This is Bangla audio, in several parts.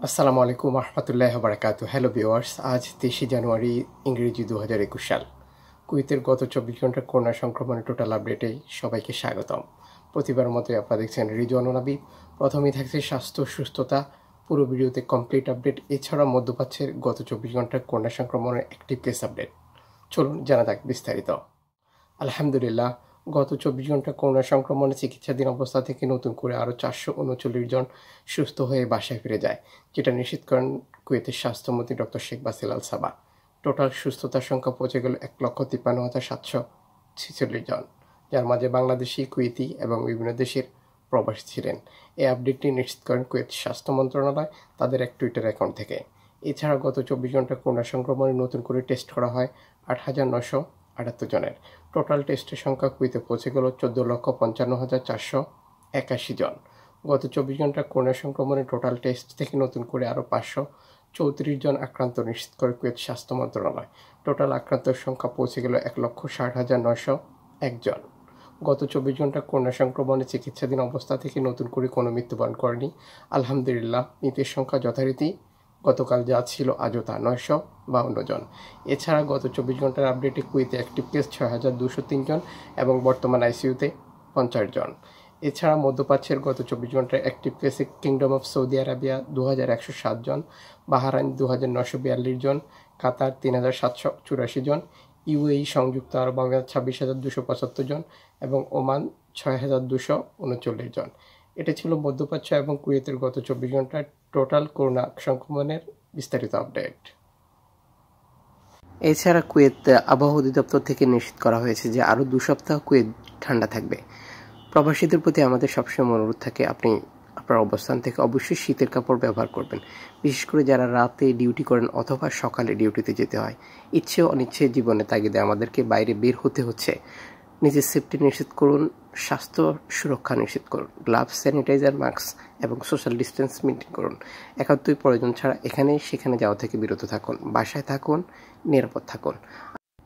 আসসালামু আলাইকুম রহমতুল্লাহ বারাকাতু হ্যালো ভিওয়ার্স আজ তেইশে জানুয়ারি, ইংরেজি দু হাজার একুশ সাল। কুয়েতের গত চব্বিশ ঘণ্টার করোনা সংক্রমণের টোটাল আপডেটে সবাইকে স্বাগতম। প্রতিবার মতোই আপনারা দেখছেন রিজওয়ান নাবি প্রথমেই থাকছে স্বাস্থ্য, সুস্থতা, পুরো ভিডিওতে কমপ্লিট আপডেট এছাড়া মধ্যপ্রাচ্যের গত চব্বিশ ঘণ্টার করোনা সংক্রমণের অ্যাক্টিভ কেস আপডেট চলুন জানা যাক বিস্তারিত। আলহামদুলিল্লাহ গত চব্বিশ ঘণ্টা করোনা সংক্রমণে চিকিৎসাধীন অবস্থা থেকে নতুন করে আরও চারশো উনচল্লিশ জন সুস্থ হয়ে বাসায় ফিরে যায়, যেটা নিশ্চিত করেন কুয়েতের স্বাস্থ্যমন্ত্রী doctor Sheikh Basil Al Sabah. Total সুস্থতার সংখ্যা পৌঁছে গেল এক লক্ষ তিপ্পান্ন হাজার সাতশো ছেচল্লিশ জন, যার মাঝে বাংলাদেশি, কুয়েতি এবং বিভিন্ন দেশের প্রবাসী ছিলেন। এই আপডেটটি নিশ্চিত করেন কুয়েত স্বাস্থ্য মন্ত্রণালয় তাদের এক টুইটার অ্যাকাউন্ট থেকে। এছাড়া গত চব্বিশ ঘণ্টা করোনা সংক্রমণে নতুন করে টেস্ট করা হয় আট হাজার নশো আটাত্তর জনের। টোটাল টেস্টের সংখ্যা কুইতে পৌঁছে গেল চোদ্দ লক্ষ পঞ্চান্ন হাজার চারশো একাশি জন। গত চব্বিশ ঘণ্টা করোনা সংক্রমণে টোটাল টেস্ট থেকে নতুন করে আরও পাঁচশো চৌত্রিশ জন আক্রান্ত নিশ্চিত করে কুয়েত স্বাস্থ্য মন্ত্রণালয়। টোটাল আক্রান্তের সংখ্যা পৌঁছে গেল এক লক্ষ ষাট হাজার নশো একজন গত চব্বিশ ঘণ্টা করোনা সংক্রমণে চিকিৎসাধীন অবস্থা থেকে নতুন করে কোনো মৃত্যুবরণ করেনি। আলহামদুলিল্লাহ, মৃতের সংখ্যা যথারীতি গতকাল যা ছিল আজও তা নয়শো বাউন্ন জন। এছাড়া গত চব্বিশ ঘণ্টার আপডেটে কুইতে অ্যাক্টিভ কেস, ছয় হাজার দুশো তিনজন এবং বর্তমান আইসিইউতে পঞ্চাশ জন। এছাড়া মধ্যপ্রাচ্যের গত চব্বিশ ঘণ্টার অ্যাক্টিভ কেসে কিংডম অফ সৌদি আরাবিয়া দু হাজার একশো সাত জন, বাহারাইন দু হাজার নশো বিয়াল্লিশ জন, কাতার তিন হাজার সাতশো চুরাশি জন, ইউএই সংযুক্ত আরব আমিরাত ছাব্বিশ হাজার দুশো পঁচাত্তর জন এবং ওমান ছয় হাজার দুশো উনচল্লিশ জন। এটা ছিল মধ্যপ্রাচ্য এবং কুয়েতের গত চব্বিশ ঘণ্টার টোটাল করোনা সংক্রমণের বিস্তারিত আপডেট। এছাড়া কুয়েত আবহাওয়া অধিদপ্তর থেকে নিশ্চিত করা হয়েছে যে আরও দু সপ্তাহ কুয়েত ঠান্ডা থাকবে। প্রবাসীদের প্রতি আমাদের সবসময় অনুরোধ থাকে আপনি আপনার অবস্থান থেকে অবশ্যই শীতের কাপড় ব্যবহার করবেন। বিশেষ করে যারা রাতে ডিউটি করেন অথবা সকালে ডিউটিতে যেতে হয়, ইচ্ছে অনিচ্ছে জীবনে তাগিদে আমাদেরকে বাইরে বের হতে হচ্ছে। নিজের সেফটি নিশ্চিত করুন, স্বাস্থ্য সুরক্ষা নিশ্চিত করুন গ্লাভস স্যানিটাইজার মাস্ক এবং সোশ্যাল ডিস্টেন্স মেনটেন করুন। একান্তই প্রয়োজন ছাড়া এখানে সেখানে যাওয়া থেকে বিরত থাকুন, বাসায় থাকুন, নিরাপদ থাকুন।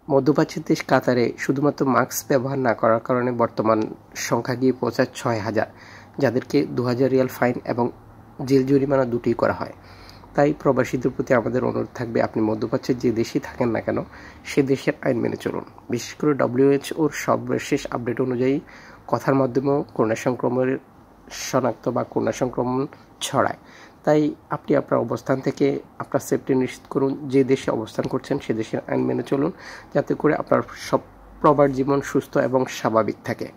মধ্যপ্রাচ্যের দেশ কাতারে শুধুমাত্র মাস্ক ব্যবহার না করার কারণে বর্তমান সংখ্যা গিয়ে পৌঁছায় ছয় হাজার, যাদেরকে দু হাজার রিয়াল ফাইন এবং জেল জরিমানা দুটি করা হয়। তাই প্রবাসীদের প্রতি আমাদের অনুরোধ থাকবে, আপনি মধ্যপ্রাচ্যের যে দেশেই থাকেন না কেন, সে দেশের আইন মেনে চলুন। বিশেষ করে ডব্লিউএইচওর সর্বশেষ আপডেট অনুযায়ী কথার মাধ্যমেও করোনা সংক্রমণের শনাক্ত বা করোনা সংক্রমণ ছড়ায়। তাই আপনি আপনার অবস্থান থেকে আপনার সেফটি নিশ্চিত করুন, যে দেশে অবস্থান করছেন সে দেশের আইন মেনে চলুন, যাতে করে আপনার সব প্রবার জীবন সুস্থ এবং স্বাভাবিক থাকে।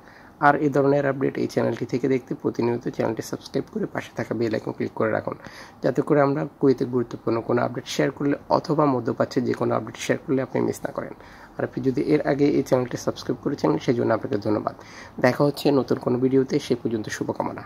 আর এই ধরনের আপডেট এই চ্যানেলটি থেকে দেখতে প্রতিনিয়ত চ্যানেলটি সাবস্ক্রাইব করে পাশে থাকা বেল আইকন ক্লিক করে রাখুন। যাতে করে আমরা কুয়েতে গুরুত্বপূর্ণ কোনো আপডেট শেয়ার করলে অথবা মধ্যপ্রাচ্যে যে কোনো আপডেট শেয়ার করলে আপনি মিস না করেন। আর আপনি যদি এর আগে এই চ্যানেলটি সাবস্ক্রাইব করেছেন সেই জন্য আপনাকে ধন্যবাদ। দেখা হচ্ছে নতুন কোনো ভিডিওতে সে পর্যন্ত শুভকামনা।